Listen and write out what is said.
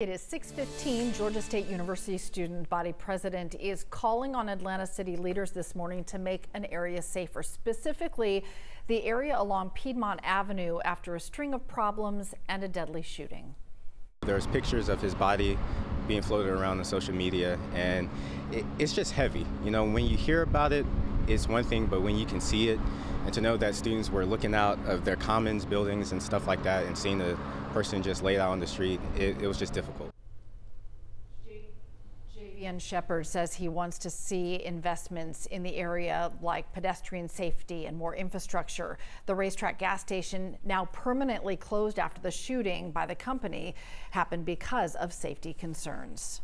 It is 6:15. Georgia State University student body president is calling on Atlanta city leaders this morning to make an area safer, specifically the area along Piedmont Avenue after a string of problems and a deadly shooting. There's pictures of his body being floated around on social media, and it, it's just heavy. You know, when you hear about it, it's one thing, but when you can see it, and to know that students were looking out of their commons buildings and stuff like that, and seeing a person just laid out on the street, it, it was just difficult. Javian Shepard says he wants to see investments in the area like pedestrian safety and more infrastructure. The RaceTrac gas station, now permanently closed after the shooting by the company, happened because of safety concerns.